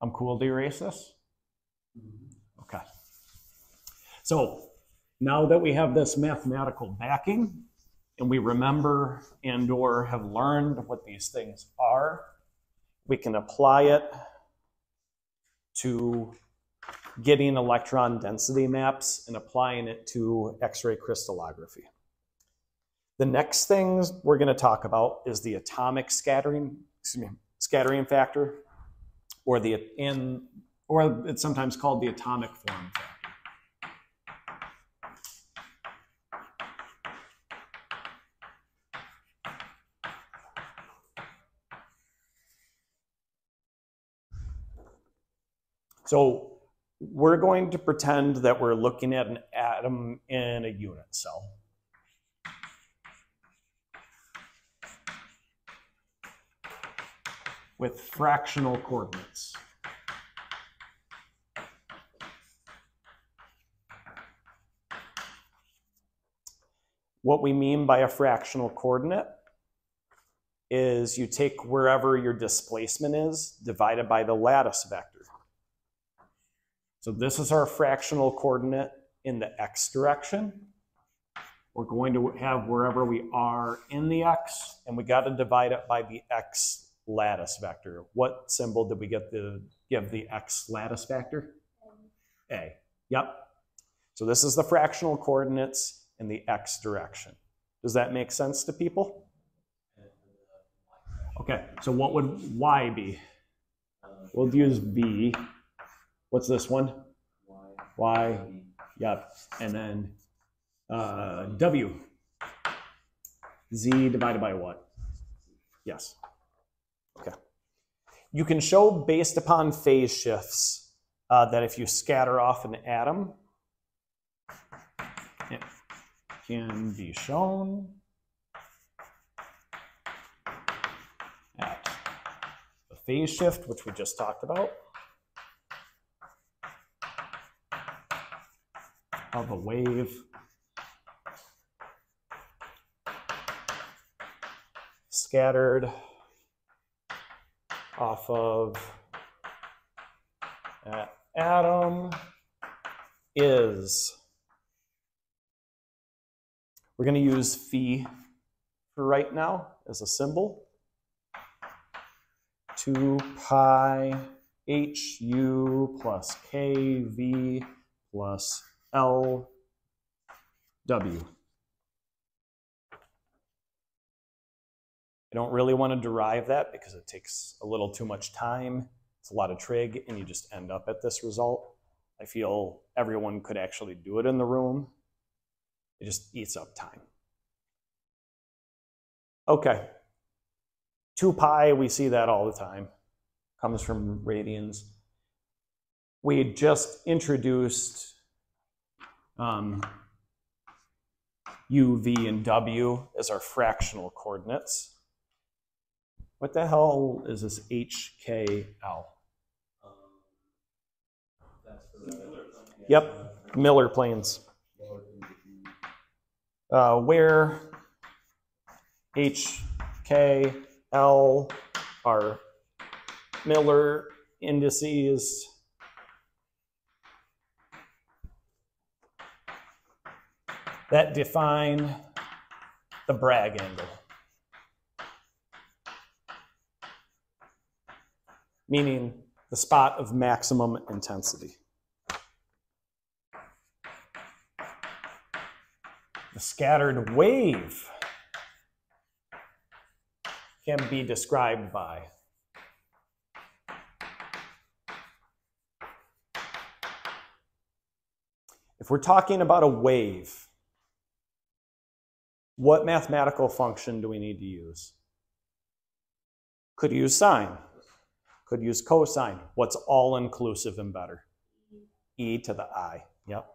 I'm cool to erase this? Mm-hmm. Okay. So now that we have this mathematical backing and we remember and or have learned what these things are, we can apply it to getting electron density maps and applying it to X-ray crystallography. The next things we're going to talk about is the atomic scattering, excuse me, scattering factor, or the in, or it's sometimes called the atomic form factor. So we're going to pretend that we're looking at an atom in a unit cell. With fractional coordinates. What we mean by a fractional coordinate is you take wherever your displacement is divided by the lattice vector. So this is our fractional coordinate in the x direction. We're going to have wherever we are in the x, and we got to divide it by the x lattice vector. What symbol did we get to give the x lattice vector? A. Yep. So this is the fractional coordinates in the x direction. Does that make sense to people? Okay, so what would y be? We'll use v What's this one? Y. Y. Yep. And then uh, W. Z divided by what? Yes. You can show based upon phase shifts uh, that if you scatter off an atom, it can be shown at the phase shift, which we just talked about. of a wave. Scattered off of uh, that atom is, we're going to use phi for right now as a symbol. 2 pi hu plus kv plus L W. I don't really want to derive that because it takes a little too much time. It's a lot of trig, and you just end up at this result. I feel everyone could actually do it in the room. It just eats up time. Okay. 2 pi, we see that all the time. Comes from radians. We just introduced um, u, v, and w as our fractional coordinates. What the hell is this h, k, l? Yep, Miller planes. Uh, where h, k, l are Miller indices that define the Bragg angle. Meaning the spot of maximum intensity. The scattered wave can be described by If we're talking about a wave, what mathematical function do we need to use? Could use sine. Could use cosine. What's all inclusive and better? E to the I. Yep.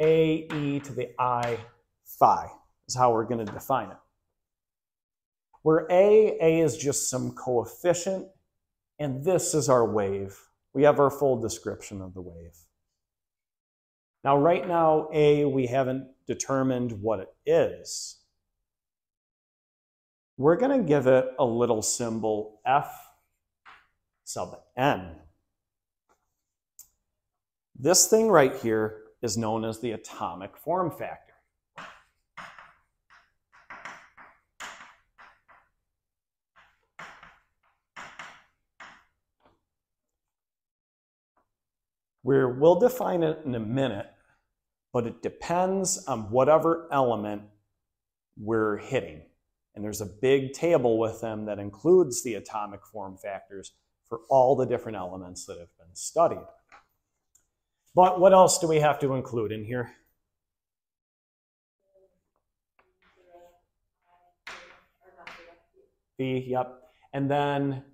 A e to the I phi is how we're going to define it. Where A, A is just some coefficient, and this is our wave. We have our full description of the wave. Now, right now, A, we haven't determined what it is. We're going to give it a little symbol F sub n. This thing right here is known as the atomic form factor. We're, we'll define it in a minute, but it depends on whatever element we're hitting. And there's a big table with them that includes the atomic form factors for all the different elements that have been studied. But what else do we have to include in here? B, yep. And then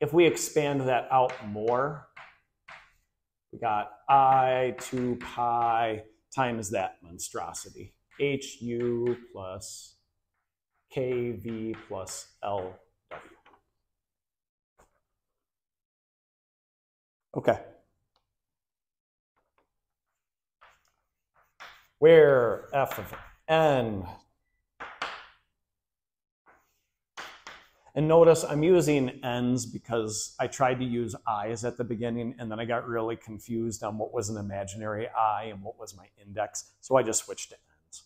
if we expand that out more, we got I 2 pi times that monstrosity. HU plus KV plus LW. Okay. Where f of n And notice I'm using n's because I tried to use i's at the beginning and then I got really confused on what was an imaginary i and what was my index. So I just switched to n's.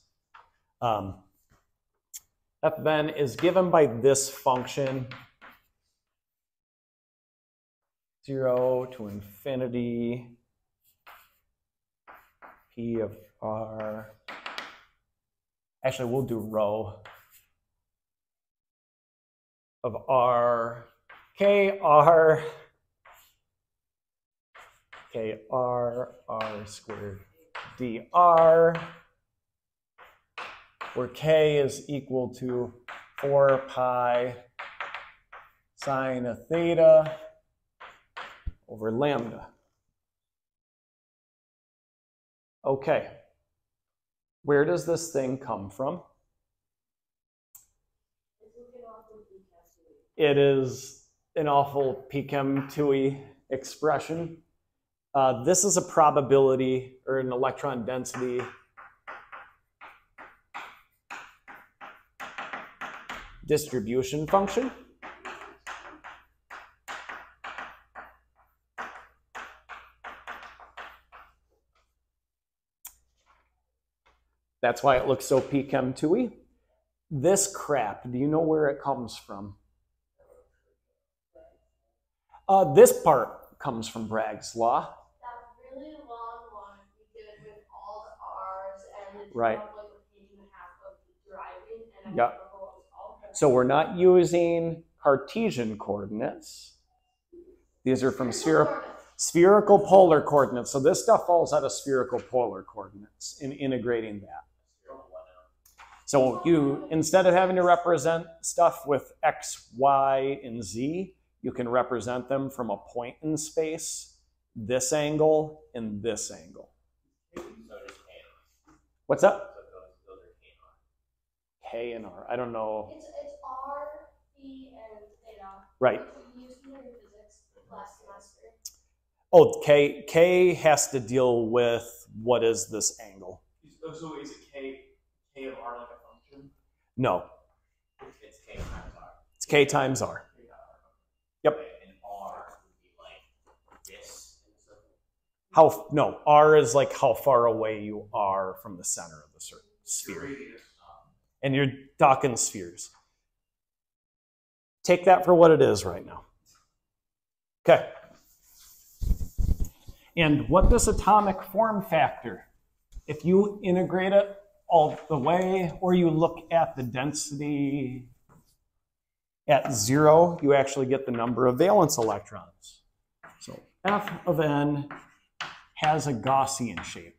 Um, f then is given by this function 0 to infinity p of r. Actually, we'll do rho of r, k r, k r, r squared dr, where k is equal to 4 pi sine of theta over lambda. Okay, where does this thing come from? It is an awful pchem 2 expression. Uh, this is a probability or an electron density distribution function. That's why it looks so pchem 2 This crap, do you know where it comes from? Uh, this part comes from Bragg's law. That really long one with all the R's and it's Right. like a So we're not using Cartesian coordinates. These are from spherical, spherical polar coordinates. So this stuff falls out of spherical polar coordinates in integrating that. So you, instead of having to represent stuff with x, y, and z, you can represent them from a point in space, this angle, and this angle. What's up? K and R. I don't know. It's, it's R, B, and theta. Right. We used them in physics last semester. Oh, K K has to deal with what is this angle? Oh, so is it k k of r like a function? No, It's k times r. it's K times R. Yep. And r would be like this in. How no R is like how far away you are from the center of the cir- sphere, Radius. And you're talking spheres. Take that for what it is right now. Okay. And what this atomic form factor, if you integrate it all the way, or you look at the density at zero, you actually get the number of valence electrons. So F of n has a Gaussian shape.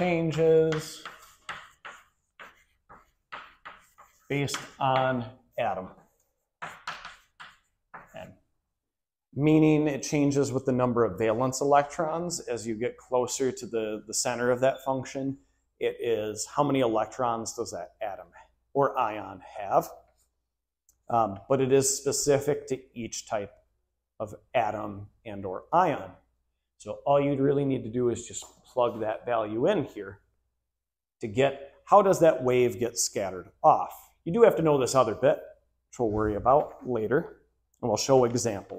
Changes based on atom. And meaning it changes with the number of valence electrons as you get closer to the, the center of that function. It is how many electrons does that atom or ion have? Um, but it is specific to each type of atom and or ion. So all you'd really need to do is just plug that value in here to get how does that wave get scattered off. You do have to know this other bit, which we'll worry about later, and we'll show examples.